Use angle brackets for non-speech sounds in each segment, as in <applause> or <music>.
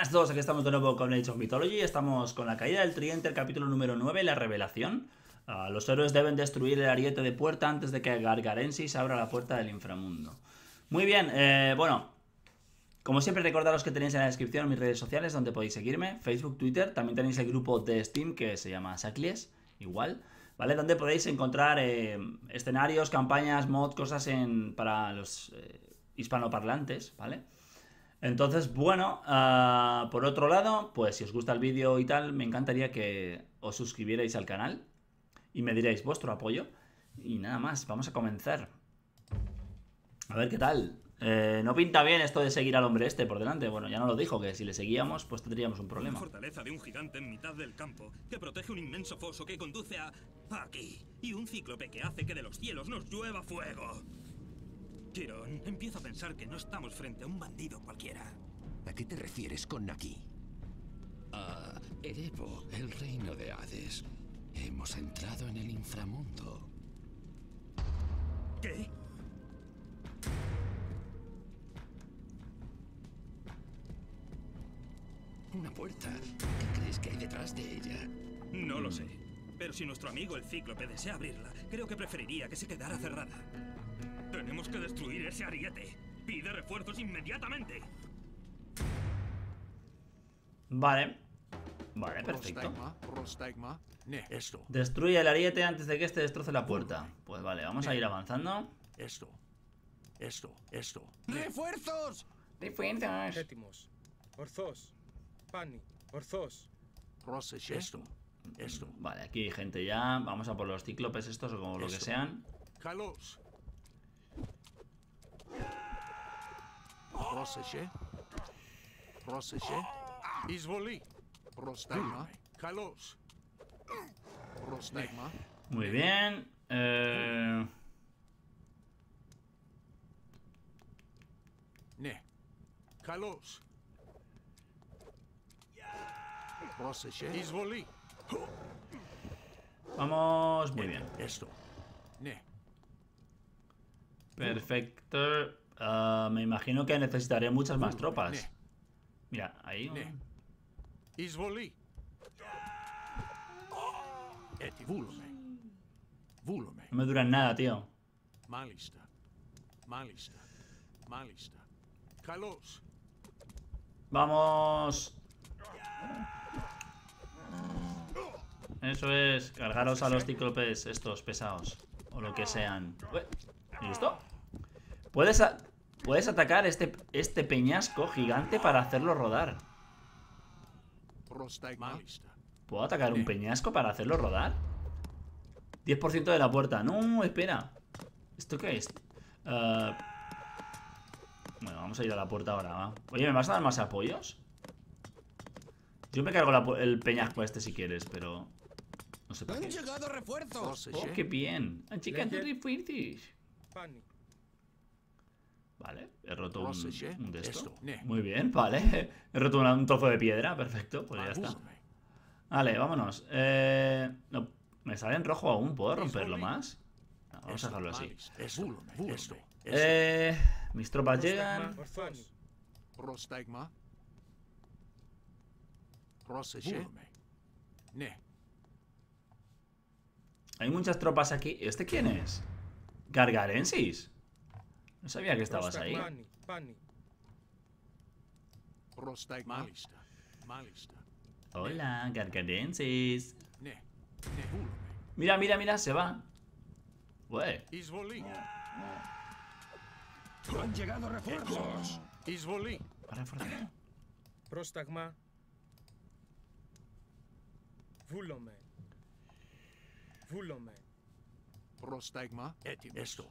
buenas todos, aquí estamos de nuevo con Age of Mythology, estamos con la caída del tridente, el capítulo número 9, la revelación. Uh, los héroes deben destruir el ariete de puerta antes de que Gargarensis abra la puerta del inframundo. Muy bien, eh, bueno, como siempre recordaros que tenéis en la descripción mis redes sociales donde podéis seguirme, Facebook, Twitter, también tenéis el grupo de Steam que se llama Saclies, igual, ¿vale? Donde podéis encontrar eh, escenarios, campañas, mods, cosas en, para los eh, hispanoparlantes, ¿vale? Entonces, bueno, uh, por otro lado, pues si os gusta el vídeo y tal, me encantaría que os suscribierais al canal y me diréis vuestro apoyo. Y nada más, vamos a comenzar. A ver qué tal. Eh, no pinta bien esto de seguir al hombre este por delante. Bueno, ya no lo dijo, que si le seguíamos, pues tendríamos un problema. Fortaleza de un gigante en mitad del campo que protege un inmenso foso que conduce a... aquí. Y un cíclope que hace que de los cielos nos llueva fuego. Kiron, empiezo a pensar que no estamos frente a un bandido cualquiera. ¿A qué te refieres con aquí? A Erebo, el reino de Hades. Hemos entrado en el inframundo. ¿Qué? Una puerta. ¿Qué crees que hay detrás de ella? No lo sé. Pero si nuestro amigo el cíclope desea abrirla, creo que preferiría que se quedara cerrada. Tenemos que destruir ese ariete. Pide refuerzos inmediatamente. Vale. Vale, perfecto. Esto. Destruye el ariete antes de que este destroce la puerta. Pues vale, vamos a ir avanzando. Esto. Esto, esto. ¡Refuerzos! ¡Refuerzos! Pani. Orzos. Esto. Esto. Vale, aquí gente ya. Vamos a por los cíclopes estos o como lo que sean. Kalos. Prosjeće. Prosjeće. Izvoli. Prostajma. Kalos. Prostajma. Muy bien. Eh... Ne. Kalos. Prosjeće. Izvoli. Vamos muy bien. Esto. Perfecto. Ah, me imagino que necesitaré muchas más tropas. Mira, ahí. Isvoli. No me duran nada, tío. Malista. Malista. Malista. Kalos. Vamos. Eso es, cargaros a los cíclopes estos pesados. O lo que sean. ¿Listo? Puedes, puedes atacar este, este peñasco gigante para hacerlo rodar. ¿Puedo atacar un peñasco para hacerlo rodar? 10% de la puerta. No, espera. ¿Esto qué es? Eh, bueno, vamos a ir a la puerta ahora. Oye, ¿me vas a dar más apoyos? Yo me cargo el peñasco este si quieres, pero... No sé para qué. ¡Oh, qué bien! ¡Han llegado refuerzos! Vale, he roto un, un de esto. Muy bien, <laughs> vale. He roto un, un trozo de piedra, perfecto, pues ya está. Vale, vámonos. Eh, no, me sale en rojo aún, ¿puedo romperlo más? Vamos a dejarlo así. Eh, mis tropas llegan. Hay muchas tropas aquí. ¿Este quién es? Gargarensis. No sabía que estabas ahí. Hola, carcadenses. Mira, mira, mira, se va. Wey. Han llegado refuerzos. Refuerzos. Prostagma. Vulome. Vulome. Prostagma. Esto.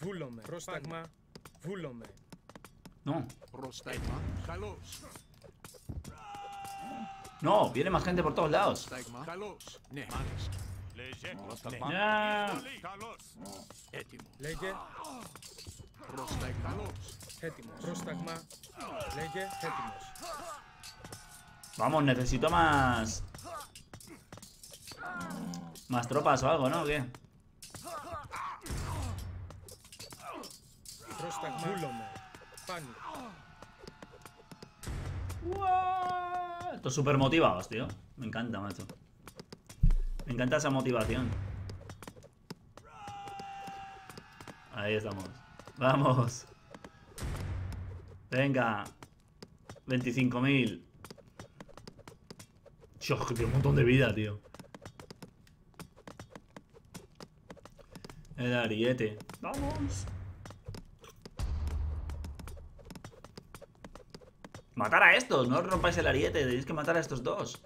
Εισβολή. Έτοιμο. Μάλιστα. Έτοιμος. Ορθός. Βούλομαι. Πρόσταγμα. Βούλομαι. No, Prostagma. Kalos. no, viene más gente por todos lados. Prostagma. Kalos. Ne. Malistra. Leje. Prostagma. Ya. Kalos. Έτοιμος. Λέγε Prostagma. Kalos. έτοιμος. Πρόσταγμα. Λέγε έτοιμος. Vamos, necesito más. Más tropas o algo, ¿no? ¿O ¿Qué? Ah, Estos súper motivados, tío. Me encanta, macho. Me encanta esa motivación. Ahí estamos. Vamos. Venga. 25.000. Dios, que tiene un montón de vida, tío. El ariete. Vamos. Matar a estos, no rompáis el ariete Tenéis que matar a estos dos.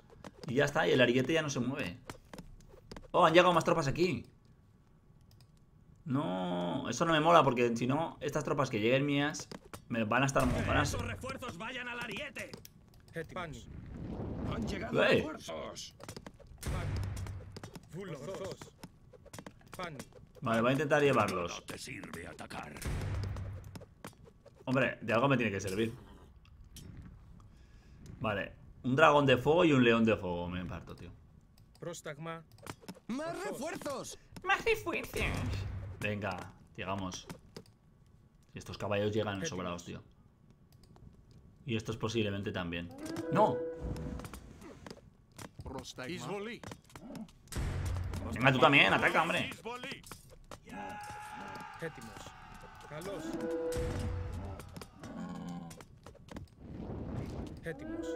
Y ya está, y el ariete ya no se mueve. Oh, han llegado más tropas aquí. No, eso no me mola Porque si no, estas tropas que lleguen mías Me van a estar muy a... refuerzos vayan al ariete. Han llegado refuerzos Vale, voy a intentar llevarlos. Hombre, de algo me tiene que servir. Vale, un dragón de fuego y un león de fuego. Me parto, tío. ¡Más refuerzos! ¡Más refuerzos! Venga, llegamos. Estos caballos llegan sobrados, tío. Y estos posiblemente también. ¡No! Venga, tú también, ataca, hombre. Εισβολή. Έτοιμος.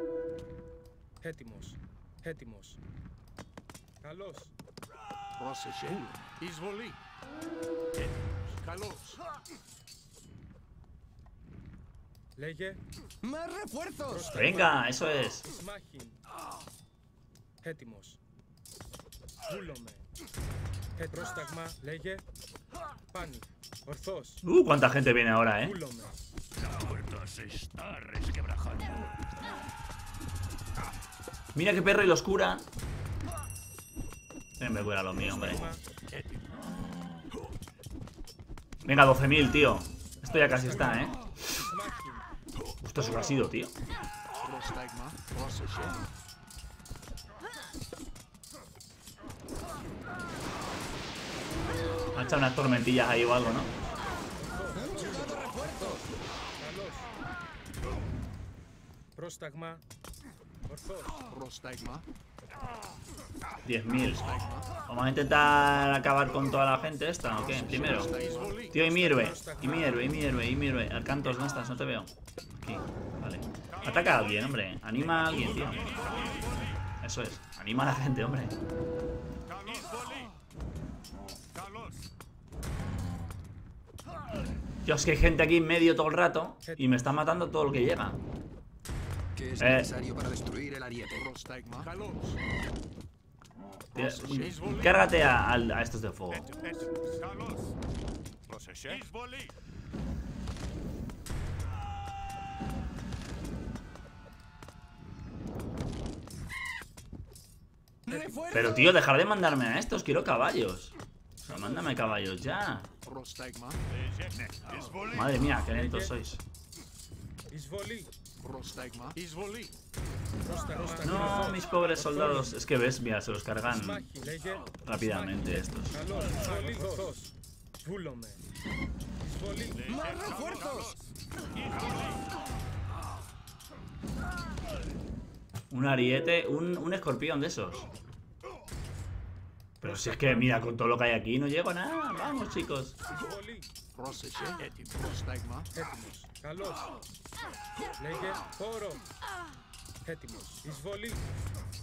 Καλός. Έτοιμος. Έτοιμος. Έτοιμος. Καλός. Πρόσεχε. Εισβολή. Έτοιμος. Καλός. Λέγε. ¡Más refuerzos! Venga, eso es. Σμάχιν. Έτοιμος. Βούλομαι. Ε, πρόσταγμα. Λέγε. Πάνι. Ορθός. Uh, cuánta gente viene ahora, eh. Βούλομαι. La puerta se está resquebrajando. Mira qué perro y los cura. Déjenme curar los míos, hombre. Venga, 12.000, tío. Esto ya casi está, ¿eh? Esto eso que ha sido, tío. Ha echado unas tormentillas ahí o algo, ¿no? Prostagma. Prostagma. 10.000. Vamos a intentar acabar con toda la gente esta, ¿o qué? Primero. Tío, y mi héroe. Y mi héroe, y mi héroe, y mi héroe. Alcantos, ¿dónde estás? No te veo. Aquí, vale. Ataca a alguien, hombre. Anima a alguien, tío. Eso es. Anima a la gente, hombre. Dios, que hay gente aquí en medio todo el rato y me está matando todo lo que llega es eh. necesario para destruir el ariete. Cárgate a, estos de fuego. Pero tío, dejar de mandarme a estos, quiero caballos. Mándame caballos ya. Madre mía, qué lentos sois. No, mis pobres soldados. Es que ves, mira, se los cargan rápidamente estos. ¡Más refuerzos! Un ariete, un, un escorpión de esos. Pero si es que, mira, con todo lo que hay aquí no llego a nada. Vamos, chicos.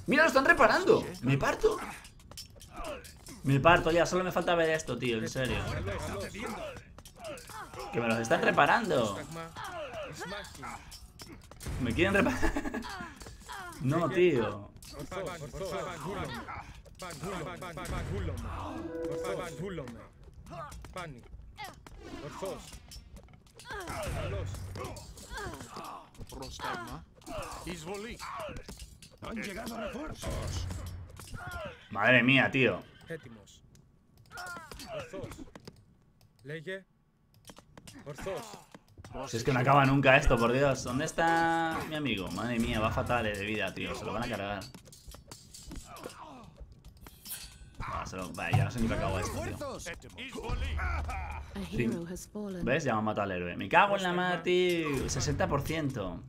Mira, lo están reparando. Me parto. Me parto ya, solo me falta ver esto, tío, en serio. Que me los están reparando. Me quieren reparar. <laughs> No, tío. Han llegado refuerzos. Madre mía, tío. Si es que no acaba nunca esto, por Dios. ¿Dónde está mi amigo? Madre mía, va fatal eh, de vida, tío. Se lo van a cargar. Ya no sé ni qué acabo esto, tío. ¿Ves? Ya me han matado al héroe. ¡Me cago en la mata, tío. 60%.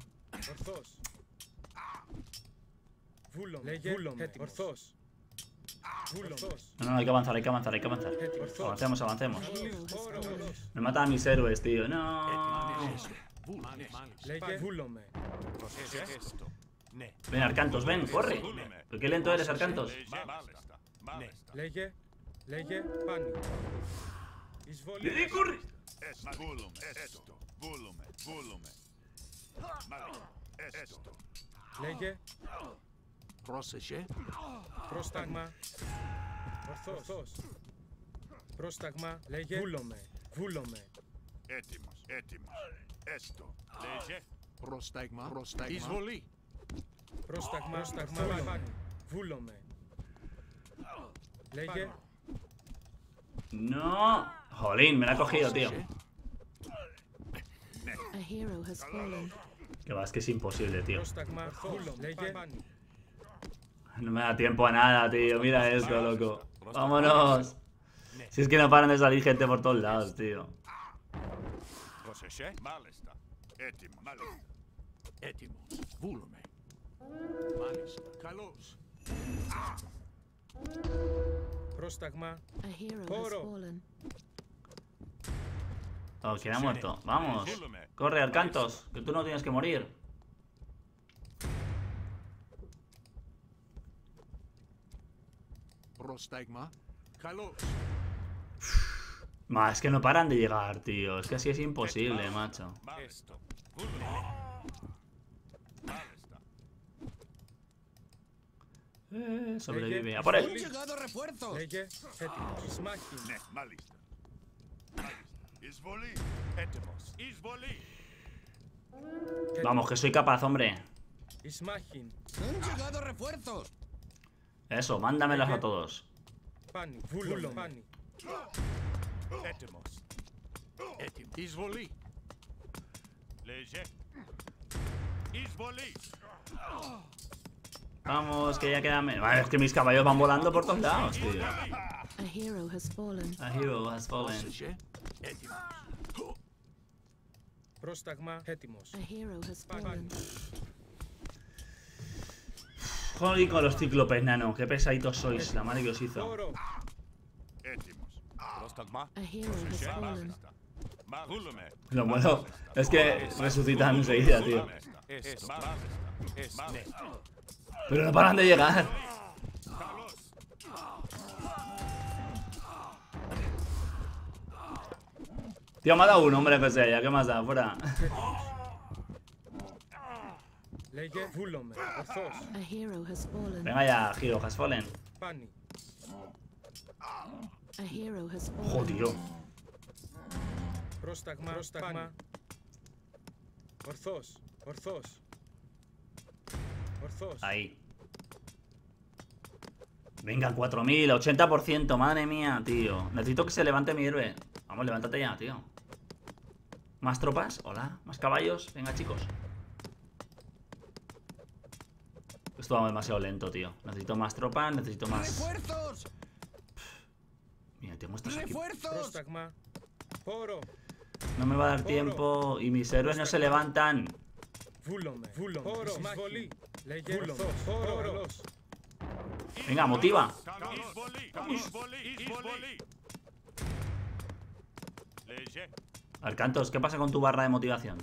No, no, hay que avanzar, hay que avanzar, hay que avanzar. Avancemos, avancemos. Me matan a mis héroes, tío. No. Ven, Arcantos, ven, corre. ¿Por qué lento eres, Arcantos? Ναι. Λέγε, λέγε, πάνι. Εισβολή. Λίγουρ! Βούλουμε, έστω. Βούλουμε, βούλουμε. Έστω. Λέγε. Πρόσεχε. Πρόσταγμα. Ορθός. Πρόσταγμα, λέγε. Βούλομαι, βούλομαι. Έτοιμος, έτοιμος. Έστω. Λέγε. Πρόσταγμα, πρόσταγμα. Εισβολή. Πρόσταγμα, πρόσταγμα. Βούλομαι. No. Jolín, me la ha cogido, tío. Que va, es que es imposible, tío. No me da tiempo a nada, tío. Mira esto, loco. Vámonos. Si es que no paran de salir gente por todos lados, tío. Prostagma. Queda muerto. Vamos. Corre, Arcantos, que tú no tienes que morir. Prostagma. Que no paran de llegar, tío. Es que así es imposible, macho. Eh, sobrevive. ¡A por él! Vamos, que soy capaz, hombre. ¡Han llegado refuerzos! Eso, mándamelos a todos. Vamos, que ya queda menos. Vale, es que mis caballos van volando por todos lados, tío. A hero has fallen. A hero has fallen. A hero has fallen. Joder con los cíclopes, nano. Qué pesaditos sois, la madre que os hizo. Lo bueno es que resucitan enseguida, tío. Pero no paran de llegar. Tío, mata uno, hombre, que sea, ya que más da, fuera. Venga ya, Hero has fallen. Jodido. Prostagma, prostagma. Orthos, orthos. Ahí. Venga, 4000, 80%, madre mía, tío. Necesito que se levante mi héroe. Vamos, levántate ya, tío. ¿Más tropas? Hola. ¿Más caballos? Venga, chicos. Esto va demasiado lento, tío. Necesito más tropas, necesito más... Mira, tío, muestras aquí. No me va a dar tiempo y mis héroes no se levantan. Βούλομαι. Βούλομαι. Πόρο. Εισβολή. Λέγε. Ορθός. Πόρο. Venga, motiva. Izvoli. Izvoli. Izvoli. Lege. Arcantos, ¿qué pasa con tu barra de motivación?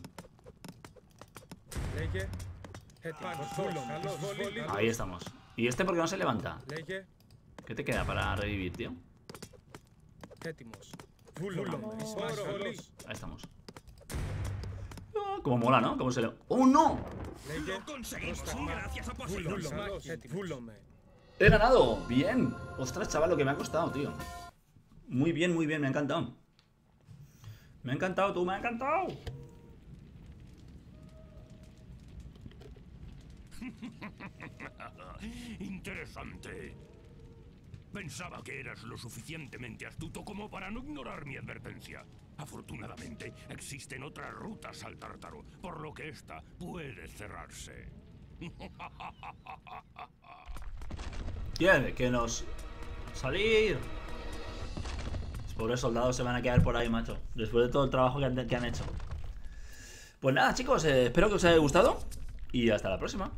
Λέγε. Έτοιμος. Βούλομαι. Εισβολή. Ahí estamos. ¿Y este por qué no se levanta? Λέγε. ¿Qué te queda para revivir, tío? Έτοιμος. Βούλομαι. Εισβολή. Ahí estamos. Como mola, ¿no? Como se le... ¡Oh, no! He ganado. Bien. Ostras, chaval, lo que me ha costado, tío. Muy bien, muy bien. Me ha encantado. Me ha encantado, tú. Me ha encantado. Interesante. Pensaba que eras lo suficientemente astuto como para no ignorar mi advertencia. Afortunadamente, existen otras rutas al tártaro, por lo que esta puede cerrarse. <laughs> Tiene que nos... ¡Salir! Los pobres soldados se van a quedar por ahí, macho. Después de todo el trabajo que han, que han hecho. Pues nada, chicos, eh, espero que os haya gustado. Y hasta la próxima.